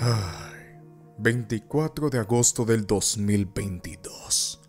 Ay, 24 de agosto del 2022.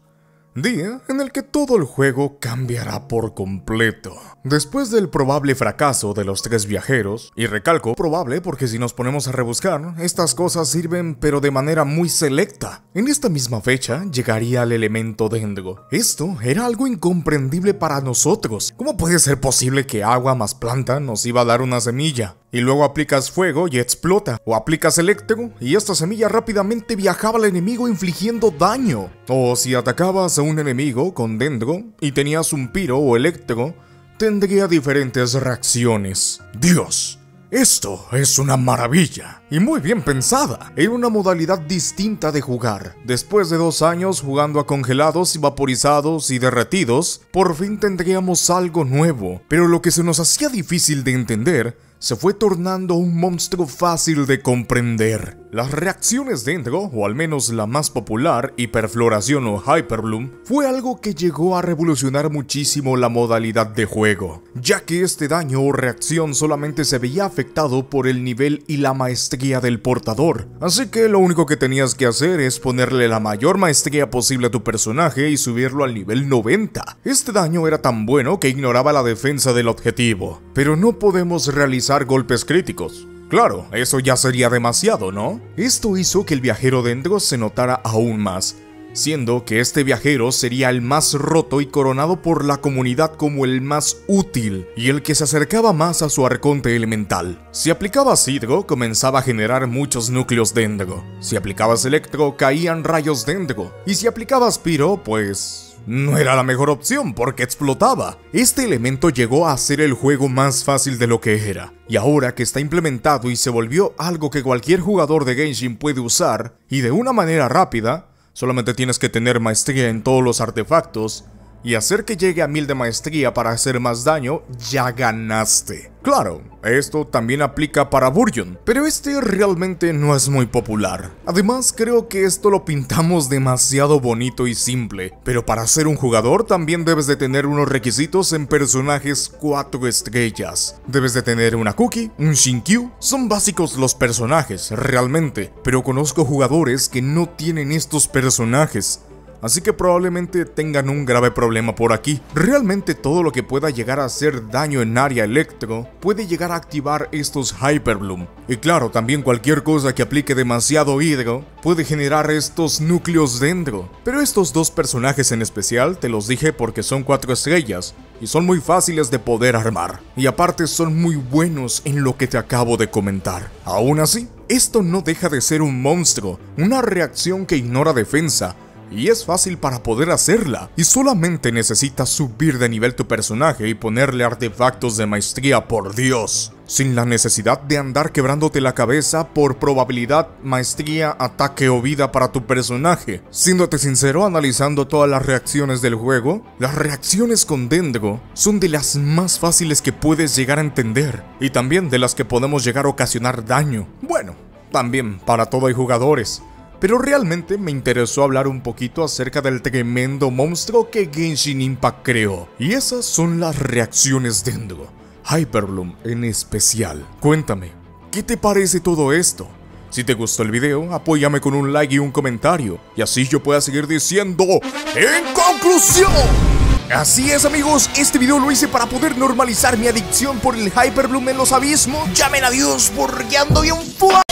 Día en el que todo el juego cambiará por completo. Después del probable fracaso de los tres viajeros, y recalco probable porque si nos ponemos a rebuscar, estas cosas sirven pero de manera muy selecta. En esta misma fecha llegaría el elemento Dendro. Esto era algo incomprendible para nosotros. ¿Cómo puede ser posible que agua más planta nos iba a dar una semilla? Y luego aplicas fuego y explota, o aplicas electro y esta semilla rápidamente viajaba al enemigo infligiendo daño. O si atacabas a un enemigo con dendro y tenías un piro o electro, tendría diferentes reacciones. Dios, esto es una maravilla y muy bien pensada. Era una modalidad distinta de jugar. Después de dos años jugando a congelados y vaporizados y derretidos, por fin tendríamos algo nuevo. Pero lo que se nos hacía difícil de entender se fue tornando un monstruo fácil de comprender. Las reacciones dentro, o al menos la más popular, hiperfloración o hyperbloom, fue algo que llegó a revolucionar muchísimo la modalidad de juego, ya que este daño o reacción solamente se veía afectado por el nivel y la maestría del portador. Así que lo único que tenías que hacer es ponerle la mayor maestría posible a tu personaje y subirlo al nivel 90. Este daño era tan bueno que ignoraba la defensa del objetivo, pero no podemos realizar golpes críticos. Claro, eso ya sería demasiado, ¿no? Esto hizo que el viajero dentro se notara aún más, siendo que este viajero sería el más roto y coronado por la comunidad como el más útil y el que se acercaba más a su arconte elemental. Si aplicabas hidro, comenzaba a generar muchos núcleos dendro. Si aplicabas electro, caían rayos dendro. Y si aplicabas piro, pues no era la mejor opción porque explotaba. Este elemento llegó a ser el juego más fácil de lo que era, y ahora que está implementado y se volvió algo que cualquier jugador de Genshin puede usar, y de una manera rápida, solamente tienes que tener maestría en todos los artefactos, y hacer que llegue a mil de maestría para hacer más daño, ya ganaste. Claro, esto también aplica para Burgeon, pero este realmente no es muy popular. Además, creo que esto lo pintamos demasiado bonito y simple, pero para ser un jugador también debes de tener unos requisitos en personajes 4 estrellas. Debes de tener una cookie, un Shinkyu, son básicos los personajes, realmente, pero conozco jugadores que no tienen estos personajes así que probablemente tengan un grave problema por aquí. Realmente todo lo que pueda llegar a hacer daño en área electro puede llegar a activar estos Hyperbloom. Y claro, también cualquier cosa que aplique demasiado hidro puede generar estos núcleos dentro. Pero estos dos personajes en especial te los dije porque son cuatro estrellas y son muy fáciles de poder armar. Y aparte son muy buenos en lo que te acabo de comentar. Aún así, esto no deja de ser un monstruo, una reacción que ignora defensa, y es fácil para poder hacerla, y solamente necesitas subir de nivel tu personaje y ponerle artefactos de maestría por Dios, sin la necesidad de andar quebrándote la cabeza por probabilidad, maestría, ataque o vida para tu personaje. Siéndote sincero, analizando todas las reacciones del juego, las reacciones con Dendro son de las más fáciles que puedes llegar a entender, y también de las que podemos llegar a ocasionar daño. Bueno, también para todo hay jugadores, pero realmente me interesó hablar un poquito acerca del tremendo monstruo que Genshin Impact creó. Y esas son las reacciones dentro. Hyperbloom en especial. Cuéntame, ¿qué te parece todo esto? Si te gustó el video, apóyame con un like y un comentario, y así yo pueda seguir diciendo ¡En conclusión! Así es amigos, este video lo hice para poder normalizar mi adicción por el Hyperbloom en los abismos. Llamen a Dios porque ando bien fuerte.